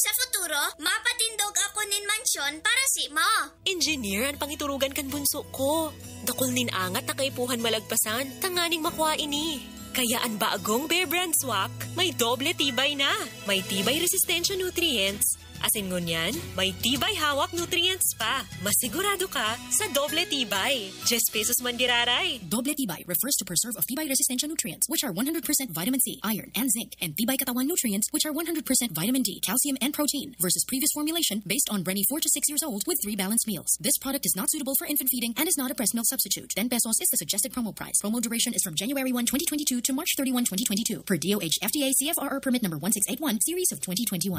Sa futuro, mapatindog ako nin mansyon para si mo. Engineer ang pangiturugan kan bunso ko. Dakol nin angat na kaipuhan malagpasan, tanganing makuha ini. Kaya ang baagong Bear Brand Swak, may doble tibay na. May tibay resistensya nutrients. Asin ngunyan, may tibay hawak nutrients pa. Masigurado ka sa doble tibay. 10 pesos man giraray. Doble Tibay refers to preserve of Tibay resistensya nutrients, which are 100% vitamin C, iron, and zinc, and Tibay katawan nutrients, which are 100% vitamin D, calcium, and protein, versus previous formulation based on RENI 4 to 6 years old with three balanced meals. This product is not suitable for infant feeding and is not a breast milk substitute. 10 pesos is the suggested promo price. Promo duration is from January 1, 2022 to March 31, 2022, per DOH FDA CFRR permit number 1681, series of 2021.